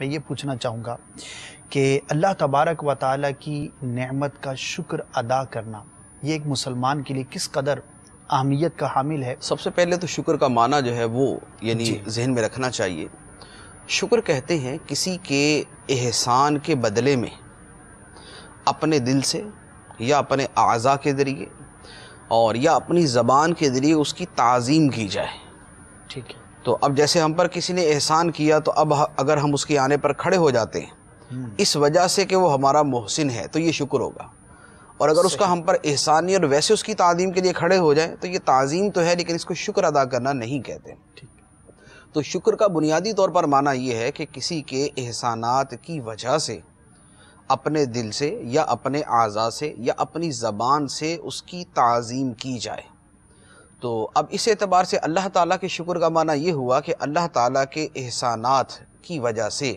میں یہ پوچھنا چاہوں گا کہ اللہ تبارک و تعالیٰ کی نعمت کا شکر ادا کرنا یہ ایک مسلمان کے لیے کس قدر اہمیت کا حامل ہے؟ سب سے پہلے تو شکر کا معنی جو ہے وہ یعنی جی۔ ذہن میں رکھنا چاہیے۔ شکر کہتے ہیں کسی کے احسان کے بدلے میں اپنے دل سے یا اپنے اعضاء کے ذریعے اور یا اپنی زبان کے ذریعے اس کی تعظیم کی جائے۔ ٹھیک ہے۔ تو اب جیسے ہم پر کسی نے احسان کیا تو اب اگر ہم اس کے آنے پر کھڑے ہو جاتے ہیں اس وجہ سے کہ وہ ہمارا محسن ہے تو یہ شکر ہوگا۔ اور اگر اس کا ہم پر احسانی اور ویسے اس کی تعظیم کے لیے کھڑے ہو جائیں تو یہ تعظیم تو ہے لیکن اس کو شکر ادا کرنا نہیں کہتے۔ تو شکر کا بنیادی طور پر معنی یہ ہے کہ کسی کے احسانات کی وجہ سے اپنے دل سے یا اپنے اعضاء سے یا اپنی زبان سے اس کی تعظیم کی جائے۔ تو اب اس اعتبار سے اللہ تعالیٰ کے شکر کا معنی یہ ہوا کہ اللہ تعالیٰ کے احسانات کی وجہ سے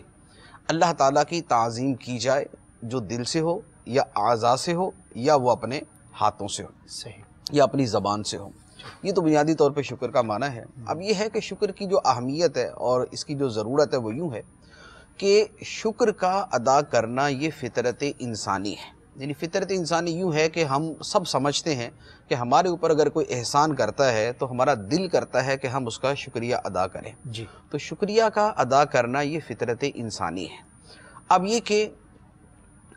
اللہ تعالیٰ کی تعظیم کی جائے جو دل سے ہو یا اعضاء سے ہو یا وہ اپنے ہاتھوں سے ہو صحیح۔ یا اپنی زبان سے ہو۔ یہ تو بنیادی طور پہ شکر کا معنی ہے۔ اب یہ ہے کہ شکر کی جو اہمیت ہے اور اس کی جو ضرورت ہے وہ یوں ہے کہ شکر کا ادا کرنا یہ فطرت انسانی ہے۔ یعنی فطرت انسانی یوں ہے کہ ہم سب سمجھتے ہیں کہ ہمارے اوپر اگر کوئی احسان کرتا ہے تو ہمارا دل کرتا ہے کہ ہم اس کا شکریہ ادا کریں۔ جی۔ تو شکریہ کا ادا کرنا یہ فطرت انسانی ہے۔ اب یہ کہ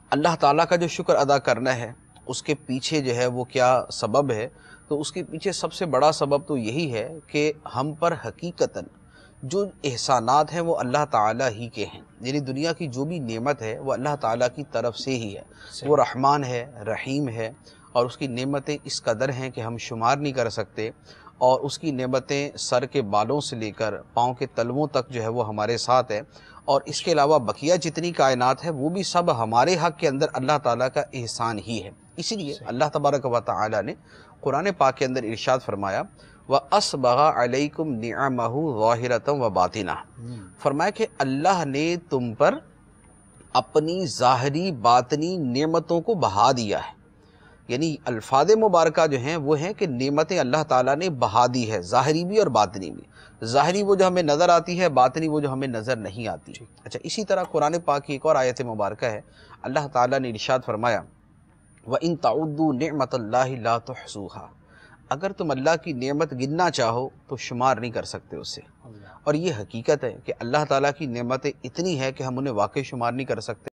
اللہ تعالیٰ کا جو شکر ادا کرنا ہے اس کے پیچھے جو ہے وہ کیا سبب ہے؟ تو اس کے پیچھے سب سے بڑا سبب تو یہی ہے کہ ہم پر حقیقتاً جو احسانات ہیں وہ اللہ تعالیٰ ہی کے ہیں۔ یعنی دنیا کی جو بھی نعمت ہے وہ اللہ تعالیٰ کی طرف سے ہی ہے۔ وہ رحمان ہے رحیم ہے اور اس کی نعمتیں اس قدر ہیں کہ ہم شمار نہیں کر سکتے اور اس کی نعمتیں سر کے بالوں سے لے کر پاؤں کے تلووں تک جو ہے وہ ہمارے ساتھ ہے۔ اور اس کے علاوہ بقیہ جتنی کائنات ہے وہ بھی سب ہمارے حق کے اندر اللہ تعالیٰ کا احسان ہی ہے۔ اسی لیے اللہ تبارک و تعالیٰ نے قرآن پاک کے اندر ارشاد فرمایا و اسبغا علیکم نعمہ ظاہرتم و باطنہ فرمایا کہ اللہ نے تم پر اپنی ظاہری باطنی نعمتوں کو بہا دیا ہے۔ یعنی الفاظ مبارکہ جو ہیں وہ ہیں کہ نعمتیں اللہ تعالیٰ نے بہا دی ہے ظاہری بھی اور باطنی بھی۔ ظاہری وہ جو ہمیں نظر آتی ہے باطنی وہ جو ہمیں نظر نہیں آتی۔ اچھا اسی طرح قرآن پاک کی ایک اور آیت مبارکہ ہے۔ اللہ تعالیٰ نے ارشاد فرمایا وَإِن تَعُدُّوا نِعْمَةَ اللَّهِ لَا تُحْصُوهَا۔ اگر تم اللہ کی نعمت گننا چاہو تو شمار نہیں کر سکتے اسے اور یہ حقیقت ہے کہ اللہ تعالیٰ کی نعمتیں اتنی ہے کہ ہم انہیں واقع شمار نہیں کر سکتے۔